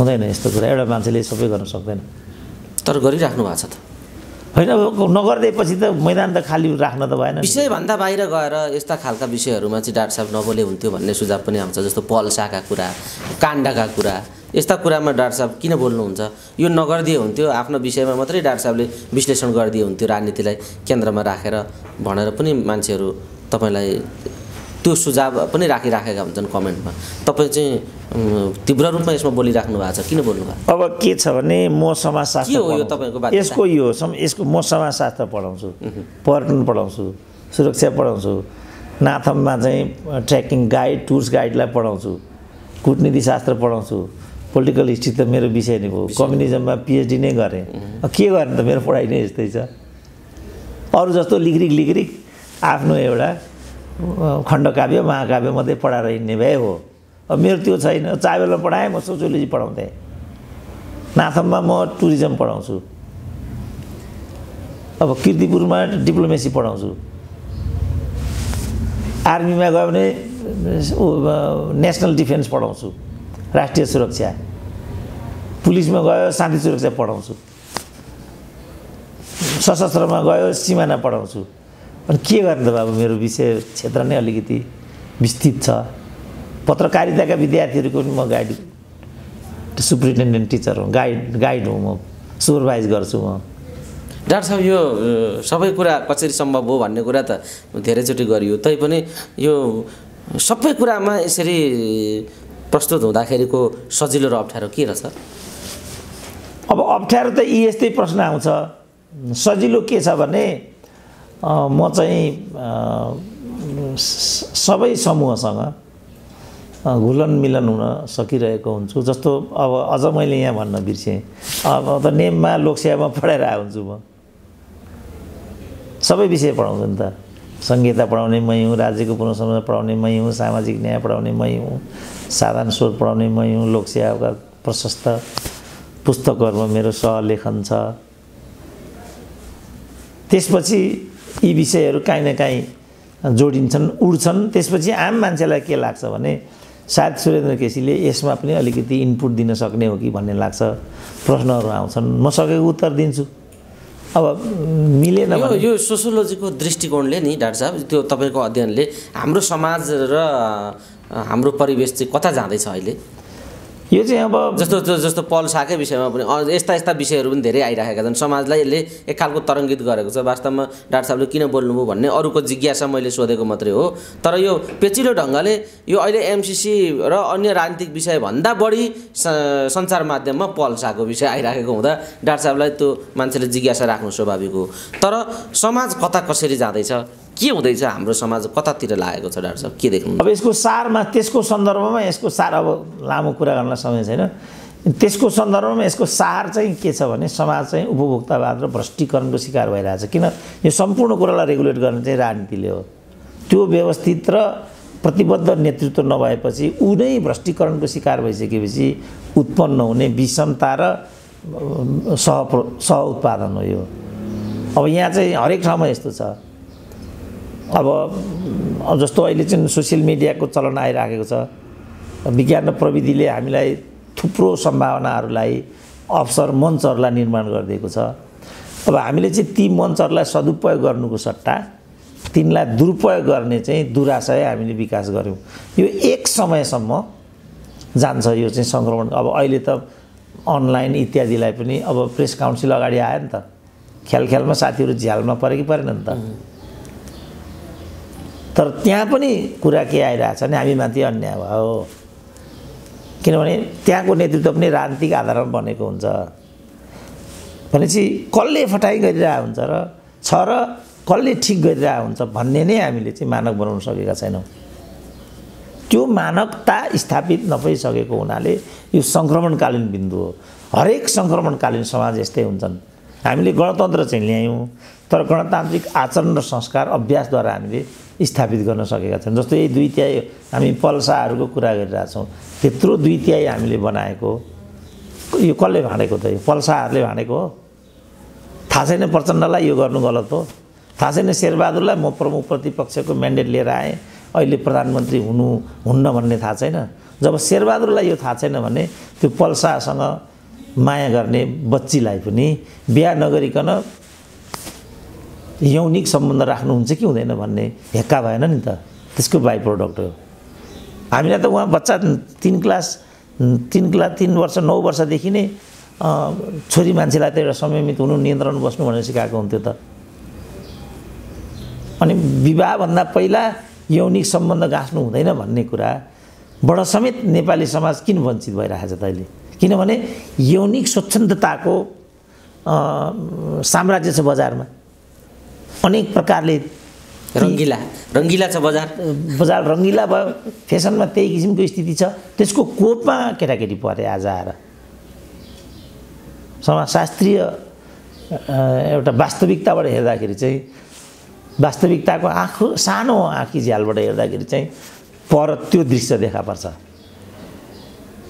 हुँदैन यस्तो कुरा। एउटा मान्छेले सबै गर्न सक्दैन। तर गरिराख्नु भएको छ त। होइन अब नगरिदिएपछि त मैदान त खाली राख्न त भएन। विषयभन्दा बाहिर गएर यस्ता खालका विषयहरूमा चाहिँ डाक्टर साहब नबोले हुन्थ्यो भन्ने सुझाव पनि आउँछ जस्तो पल्साका कुरा काण्डका कुरा। यस्ता कुरामा डाक्टर साहब किन बोल्नुहुन्छ? यो नगरिदिए हुन्थ्यो आफ्नो विषयमा मात्रै डाक्टर साहबले विश्लेषण गरिदिए हुन्थ्यो राजनीतिलाई केन्द्रमा राखेर भनेर पनि मान्छेहरू तपाईँलाई त्यो सुझाव पनि राखिराखेका हुन्छन् कमेन्टमा। तपाईँ चाहिँ तीव्र रूपमा यसमा बोलिराख्नु भएको छ किन बोल्नु भएको? अब के छ भने म समाजशास्त्र के हो यो। तपाईँको? यसको यो यसको म समाजशास्त्र पढाउँछु। पर्यटन पढाउँछु सुरक्षा पढाउँछु। नाथममा चाहिँ ट्रेकिङ गाइड टुर्स गाइडलाई पढाउँछु। कुटनीति शास्त्र पढाउँछु। पोलिटिकल हिस्ट्री त मेरो विषय नै हो कम्युनिजममा पिएचडी नै गरेँ। के गर्ने त? मेरो पढाइ नै यस्तै छ। अरू जस्तो लिग्रिक लिग्रिक आफ्नो एउटा खण्डकाव्य महाकाव्य मात्रै पढाएर हिँड्ने भए हो। अब मेरो त्यो छैन। चाबेलमा पढाएँ म सोसियोलोजी पढाउँथेँ। नाथममा म टुरिज्म पढाउँछु। अब किर्तिपुरमा डिप्लोमेसी पढाउँछु। आर्मीमा गयो भने नेसनल डिफेन्स पढाउँछु। राष्ट्रिय सुरक्षा। पुलिसमा गयो शान्ति सुरक्षा पढाउँछु। सशस्त्रमा गयो सिमाना पढाउँछु। अनि के गर्ने त बाबु मेरो विषय क्षेत्र नै अलिकति विस्तृत छ। पत्रकारिताका विद्यार्थीहरूको पनि म गाइड सुप्रिन्टेन्डेन्ट टिचर हुँ गाइड गाइड हुँ म सुपरभाइज गर्छु म। डाक्टर साहब यो सबै कुरा कसरी सम्भव हो भन्ने कुरा त धेरैचोटि गरियो। तैपनि यो सबै कुरामा यसरी प्रस्तुत हुँदाखेरिको सजिलो र अप्ठ्यारो के रहेछ? अब अप्ठ्यारो त यी यस्तै प्रश्न आउँछ। सजिलो के छ भने म चाहिँ सबै समूहसँग घुलन मिलन हुन सकिरहेको हुन्छु। जस्तो अब अझ मैले यहाँ भन्न बिर्सेँ। अब त नेममा लोकसेवामा पढाएर हुन्छु म। सबै विषय पढाउँछु नि त। संहिता पढाउने मै हुँ राज्यको पुनः पढाउने मै हुँ सामाजिक न्याय पढाउने मै हुँ साधारण स्वर पढाउने मै हुँ लोकसेवाका प्रशस्त पुस्तकहरूमा मेरो सहलेखन छ। त्यसपछि यी विषयहरू काहीँ न काहीँ जोडिन्छन् उड्छन्। त्यसपछि आम मान्छेलाई के लाग्छ भने सायद सुरेन्द्र केसीले यसमा पनि अलिकति इनपुट दिन सक्ने हो कि भन्ने लाग्छ। प्रश्नहरू आउँछन्। म सकेको उत्तर दिन्छु। अब मिलेन यो यो सोसियोलोजीको दृष्टिकोणले नि डाक्टर साहब त्यो तपाईँको अध्ययनले हाम्रो समाज र हाम्रो परिवेश चाहिँ कता जाँदैछ अहिले? यो चाहिँ अब जस्तो जस्तो पल शाकै विषयमा पनि यस्ता यस्ता विषयहरू पनि धेरै आइरहेका छन्। समाजलाई यसले एक खालको तरङ्गित गरेको छ। वास्तवमा डाक्टर साहबले किन बोल्नुभयो भन्ने अरूको जिज्ञासा मैले सोधेको मात्रै हो। तर यो पेचिलो ढङ्गले यो अहिले एमसिसी र अन्य राजनीतिक विषयभन्दा बढी सञ्चार माध्यममा पल शाहको विषय आइराखेको हुँदा डाक्टर साहबलाई त्यो मान्छेले जिज्ञासा राख्नु स्वाभाविक हो। तर समाज कता कसरी जाँदैछ? के हुँदैछ हाम्रो समाज कतातिर लागेको छ डाक्टर साहब? के देख्नु अब यसको सारमा त्यसको सन्दर्भमा यसको सार अब लामो कुरा गर्न समय छैन। त्यसको सन्दर्भमा यसको सार चाहिँ के छ भने समाज चाहिँ उपभोक्तावाद र भ्रष्टीकरणको शिकार भइरहेछ। किन? यो सम्पूर्ण कुरालाई रेगुलेट गर्ने चाहिँ राजनीतिले हो। त्यो व्यवस्थित र प्रतिबद्ध नेतृत्व नभएपछि ऊ नै भ्रष्टीकरणको शिकार भइसकेपछि उत्पन्न हुने विषमता र सह सह उत्पादन हो यो। अब यहाँ चाहिँ हरेक ठाउँमा यस्तो छ। अब जस्तो अहिले चाहिँ सोसियल मिडियाको चलन आइराखेको छ विज्ञान र प्रविधिले हामीलाई थुप्रो सम्भावनाहरूलाई अवसर मञ्चहरूलाई निर्माण गरिदिएको छ। अब हामीले चाहिँ ती मञ्चहरूलाई सदुपयोग गर्नुको सट्टा तिनलाई दुरुपयोग गर्ने चाहिँ दुराशय हामीले विकास गऱ्यौँ। यो एक समयसम्म जान्छ यो चाहिँ सङ्क्रमण। अब अहिले त अनलाइन इत्यादिलाई पनि अब प्रेस काउन्सिल अगाडि आयो नि त। ख्याल ख्यालमा साथीहरू झ्यालमा परे कि परेन नि त। तर त्यहाँ पनि कुरा के आइरहेछ भने हामीमाथि अन्याय भयो। किनभने त्यहाँको नेतृत्व पनि राजनीतिक आधारमा बनेको हुन्छ। भनेपछि कसले फटाइ गरिरहेको हुन्छ र छ र कसले ठिक गरिरहेको हुन्छ भन्ने नै हामीले चाहिँ मानक बनाउन सकेका छैनौँ। त्यो मानकता स्थापित नभइसकेको हुनाले यो सङ्क्रमणकालीन बिन्दु हो। हरेक सङ्क्रमणकालीन समाज यस्तै हुन्छन्। हामीले गणतन्त्र चाहिँ ल्यायौँ तर गणतान्त्रिक आचरण र संस्कार अभ्यासद्वारा हामीले स्थापित गर्न सकेका छौँ जस्तो यही दुई तिहाई हामी पल्साहरूको कुरा गरिरहेछौँ त्यत्रो दुई तिहाई हामीले बनाएको यो कसले भाँडेको त यो? पल्साहरूले भाँडेको हो। थाहा छैन प्रचण्डलाई यो गर्नु गलत हो। थाहा छैन शेरबहादुरलाई म प्रमुख प्रतिपक्षको म्यान्डेट लिएर आएँ। अहिले प्रधानमन्त्री हुनु हुन्न भन्ने थाहा छैन। जब शेरबहादुरलाई यो थाहा छैन भने त्यो पल्सासँग माया गर्ने बच्चीलाई पनि बिहा नगरिकन यौनिक सम्बन्ध राख्नुहुन्छ कि हुँदैन भन्ने हेक्का भएन नि त। त्यसको बाई प्रडक्ट हो। हामीलाई त उहाँ बच्चा तिन क्लास तिन क्लास तिन वर्ष नौ वर्षदेखि नै छोरी मान्छेलाई त एउटा संयमित हुनु नियन्त्रण बस्नु भनेर सिकाएको हुन्थ्यो त। अनि विवाहभन्दा पहिला यौनिक सम्बन्ध गाँच्नु हुँदैन भन्ने कुराबाट समेत नेपाली समाज किन वञ्चित भइरहेको छ त अहिले? किनभने यौनिक स्वच्छन्दताको साम्राज्य छ बजारमा। अनेक प्रकारले रङ्गिला। रङ्गिला छ बजार? बजार रङ्गिला भयो फेसनमा त्यही किसिमको स्थिति छ। त्यसको कोपमा केटाकेटी परे आज आएर। समाजशास्त्रीय एउटा वास्तविकताबाट हेर्दाखेरि चाहिँ वास्तविकताको आँखो सानो आँखी झ्यालबाट हेर्दाखेरि चाहिँ पर त्यो दृश्य देखा पर्छ।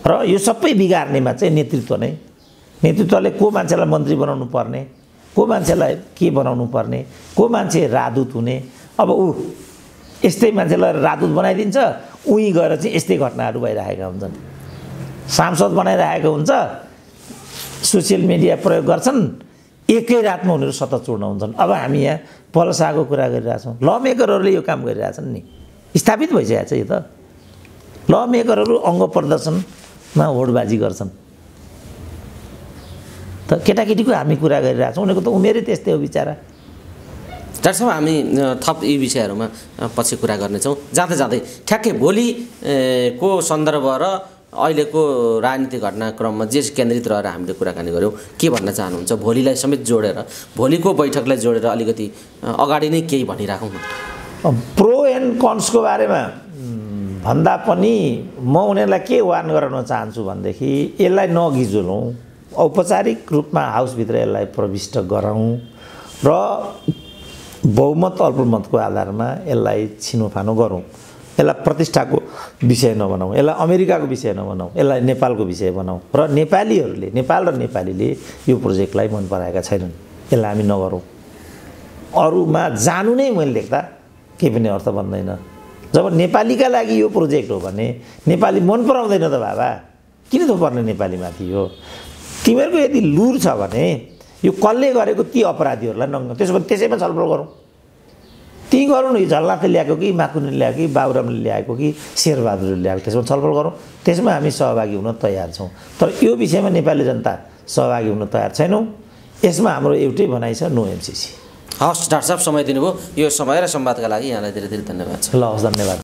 र यो सबै बिगार्नेमा चाहिँ नेतृत्व नै। नेतृत्वले को मान्छेलाई मन्त्री बनाउनु पर्ने? को मान्छेलाई के बनाउनु पर्ने? को मान्छे राजदूत हुने? अब ऊ यस्तै मान्छेलाई राजदूत बनाइदिन्छ उहीँ गएर चाहिँ यस्तै घटनाहरू भइरहेका हुन्छन्। सांसद बनाइरहेको हुन्छ सोसियल मिडिया प्रयोग गर्छन् एकै रातमा उनीहरू सतत चूर्ण हुन्छन्। अब हामी यहाँ पलसाको कुरा गरिरहेछौँ। ल मेकरहरूले यो काम गरिरहेछन् नि। स्थापित भइसकेको छ यो त। ल मेकरहरू अङ्ग प्रदर्शनमा होडबाजी गर्छन्। त केटाकेटीको हामी कुरा गरिरहेछौँ। उनीहरूको त उमेरै त्यस्तै हो बिचरा। डाक्टर साहब हामी थप यी विषयहरूमा पछि कुरा गर्नेछौँ। जाँदै जाँदै ठ्याक्कै भोलि को सन्दर्भ र अहिलेको राजनीतिक घटनाक्रममा जे केन्द्रित रहेर हामीले कुराकानी गऱ्यौँ के भन्न चाहनुहुन्छ? भोलिलाई समेत जोडेर भोलिको बैठकलाई जोडेर अलिकति अगाडि नै केही भनिराखौँ प्रो एन्ड कन्सको बारेमा भन्दा पनि म उनीहरूलाई के वार्न गराउन चाहन्छु भनेदेखि यसलाई नगिजुलौँ औपचारिक रूपमा हाउसभित्र यसलाई प्रविष्ट गराउँ र बहुमत अल्पमतको आधारमा यसलाई छिनोफानो गरौँ। यसलाई प्रतिष्ठाको विषय नबनाउँ यसलाई अमेरिकाको विषय नबनाउँ यसलाई नेपालको विषय बनाउँ र नेपालीहरूले नेपाल र नेपालीले यो प्रोजेक्टलाई मन पराएका छैनन्। यसलाई हामी नगरौँ। अरूमा जानु नै मैले देख्दा केही पनि अर्थ बन्दैन। जब नेपालीका लागि यो प्रोजेक्ट हो भने नेपाली मन पराउँदैन त बाबा। किन थोपर्ने नेपालीमाथि यो तिमीहरूको यदि लुर छ भने यो कसले गरेको ती अपराधीहरूलाई नङ्ग त्यसो भने त्यसैमा छलफल गरौँ। ती गरौँ न यो झल्लाले ल्याएको कि माकुनीले ल्याएको कि बाबुरामले ल्याएको कि शेरबहादुरले ल्याएको त्यसमा छलफल गरौँ। त्यसमा हामी सहभागी हुन तयार छौँ। तर यो विषयमा नेपाली जनता सहभागी हुन तयार छैनौँ। यसमा हाम्रो एउटै भनाइ छ नो एमसिसी हवस् डाक्टर साहब समय दिनुभयो। यो समय र संवादका लागि यहाँलाई धेरै धेरै धन्यवाद छ। ल हस् धन्यवाद।